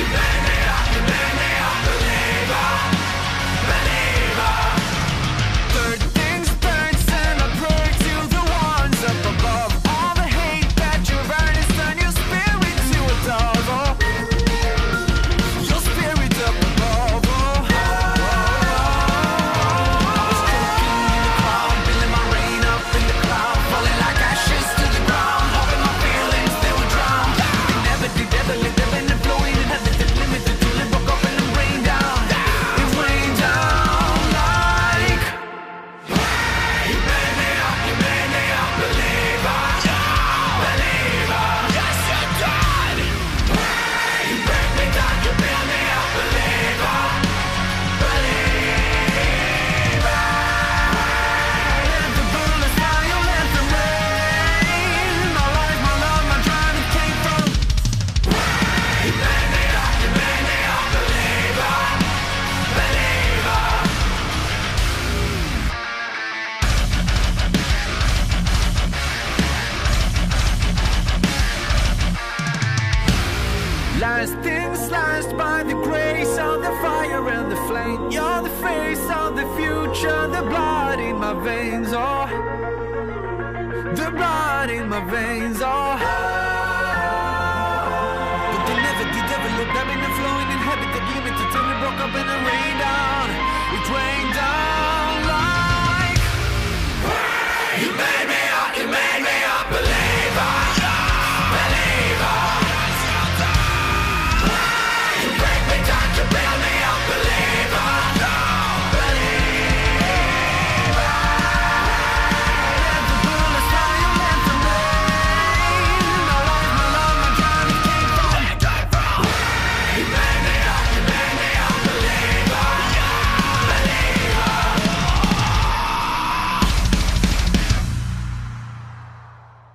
Amen. Things thing sliced by the grace of the fire and the flame. You're the face of the future, the blood in my veins, oh. The blood in my veins, oh.